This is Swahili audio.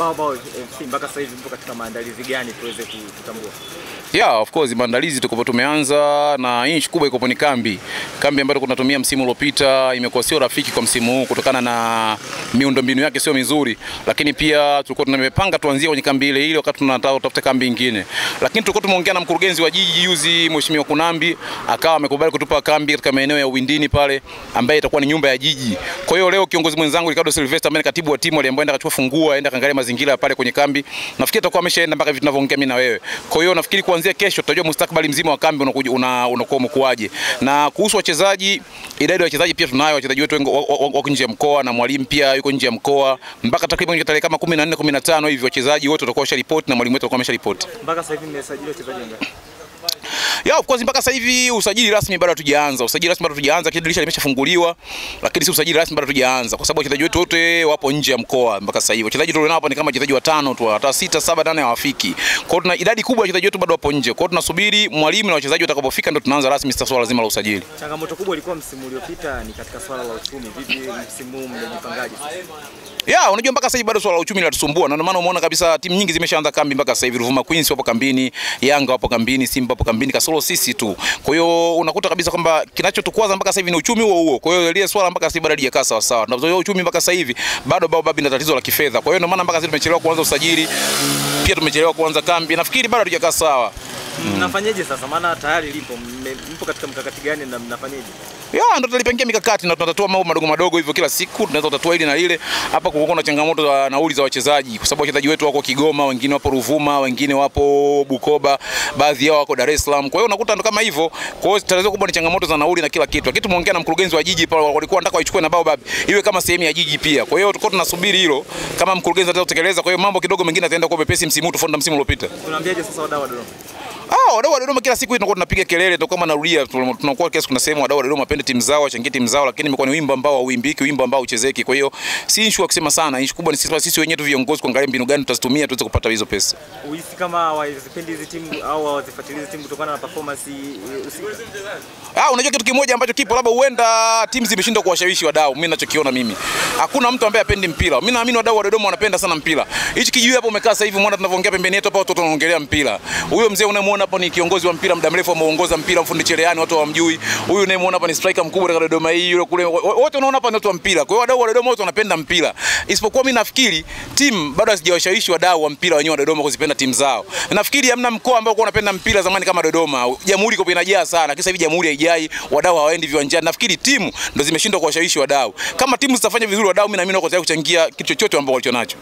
Bao Bao FC mpaka sasa hivi mpo katika maandalizi gani tuweze kutambua? Yeah, of course maandalizi tuko tumeanza na inch kubwa iko ni kambi. Kambi ambayo tunatumia msimu uliopita imekuwa sio rafiki kwa msimu huu kutokana na miundombinu yake sio mizuri, lakini pia tulikuwa tumepanga tuanzie kwenye kambi ile ile wakati tunataka kutafuta kambi nyingine. Lakini tulikuwa tumeongea na mkurugenzi wa jiji juzi, Mheshimiwa Kunambi, akawa amekubali kutupa kambi katika maeneo ya Uwindini pale ambaye itakuwa ni nyumba ya jiji. Kwa hiyo leo kiongozi mwenzangu Ricardo Silvestre ambaye ni katibu wa timu aliambaye kachukua funguo aenda kaangalia mazingira pale kwenye kambi. Nafikiri atakuwa ameshaenda mpaka hivi tunavyoongea mimi na wewe. Kwa hiyo nafikiri kuanzia kesho tutajua mustakabali mzima wa kambi unakuja una, unakuwa umekuaje. Na kuhusu wachezaji, idadi ya wachezaji pia tunayo, wachezaji wetu wengi wako nje ya mkoa na mwalimu pia yuko nje ya mkoa. Mpaka takriban tarehe kama 14 15 hivi wachezaji wote watakuwa washaripoti na mwalimu wetu atakuwa amesharipoti. Mpaka sasa hivi mmesajili wachezaji wangapi? Ya, of course mpaka sasa hivi usajili rasmi bado hatujaanza. Usajili rasmi bado hatujaanza, kile dirisha limeshafunguliwa, lakini si usajili rasmi bado hatujaanza kwa sababu wachezaji wetu wote wapo nje ya mkoa mpaka sasa hivi. Wachezaji tulionao hapa ni kama wachezaji watano tu, hata sita, saba, nane hawafiki. Kwa hiyo tuna idadi kubwa ya wachezaji wetu bado wapo nje. Kwa hiyo tunasubiri mwalimu na wachezaji watakapofika ndio tunaanza rasmi sasa swala zima la usajili. Changamoto kubwa ilikuwa msimu uliopita ni katika swala la uchumi. Vipi msimu huu mmejipangaje? Ya, unajua mpaka sasa hivi bado swala la uchumi linatusumbua na ndio maana umeona kabisa timu nyingi zimeshaanza kambi mpaka sasa hivi. Ruvuma Queens wapo kambini, Yanga wapo kambini, Simba wapo kambini, kasoro sisi tu. Kwa hiyo unakuta kabisa kwamba kinachotukwaza mpaka sasa hivi ni uchumi huo huo. Kwa hiyo ile swala mpaka sasa bado halijakaa sawa sawa. Na hiyo uchumi mpaka sasa hivi bado bado bado na tatizo la kifedha. Kwa hiyo ndio maana mpaka sasa tumechelewa kuanza usajili. Pia tumechelewa kuanza kambi. Nafikiri bado hatujakaa sawa. Mnafanyeje sasa? Maana tayari lipo, mpo katika mkakati gani na mnafanyeje? Ya, ndo tunalipangia mikakati na tunatatua mambo madogo madogo hivyo kila siku, tunaweza kutatua hili na lile. Hapa kulikuwa na changamoto za nauli za wachezaji, kwa sababu wachezaji wetu wako Kigoma, wengine wapo Ruvuma, wengine wapo Bukoba, baadhi yao wako Dar es Salaam. Kwa hiyo unakuta ndo kama hivyo. Kwa hiyo tatizo kubwa ni changamoto za nauli na kila kitu. Lakini tumeongea na mkurugenzi wa jiji pale, walikuwa wanataka waichukue na bao babi iwe kama sehemu ya jiji pia. Kwa hiyo tulikuwa tunasubiri hilo kama mkurugenzi ataweza kutekeleza. Kwa hiyo mambo kidogo mengine ataenda kwa pepesi msimu huu tofauti na msimu uliopita. Tunaambiaje sasa wadau wa Dodoma? Wadau wa Dodoma kila siku tunakuwa tunapiga kelele tu kama narudia, tunakuwa kila siku tunasema wadau wa Dodoma wapende timu zao, wachangie timu zao, lakini imekuwa ni wimbo ambao hauimbiki, wimbo ambao uchezeki. Kwa hiyo si issue kusema sana, issue kubwa ni sisi sisi wenyewe tu viongozi kuangalia mbinu gani tutazitumia tuweze kupata hizo pesa. Uhisi kama hawazipendi hizi timu au hawazifuatilii hizi timu kutokana na performance eh, husika? Ah, unajua kitu kimoja ambacho kipo labda huenda timu zimeshindwa kuwashawishi wadau. Mimi ninachokiona mimi. Hakuna mtu ambaye apendi mpira. Mimi naamini wadau wa Dodoma wanapenda sana mpira. Hichi kijiwe hapo umekaa sasa hivi mwana tunavyoongea pembeni yetu hapa watoto wanaongelea mpira. Huyo mzee unamwona hapo ni kiongozi wa mpira muda mrefu ameongoza mpira mfundi cherehani watu hawamjui. Huyu unayemwona hapa ni striker mkubwa katika Dodoma hii yule kule. Wote unaona hapa ni watu wa mpira. Kwa hiyo wadau wa Dodoma wote wanapenda mpira. Isipokuwa mimi nafikiri timu bado hazijawashawishi wadau wa mpira wenyewe wa Dodoma kuzipenda timu zao. Nafikiri hamna mkoa ambao kwa unapenda mpira zamani kama Dodoma. Jamhuri iko inajaa sana. Kisa hivi jamhuri haijai, wadau hawaendi viwanjani. Nafikiri timu ndo zimeshindwa kuwashawishi wadau. Kama timu zitafanya vizuri wadau, mimi naamini wako tayari kuchangia kitu chochote ambacho walicho nacho.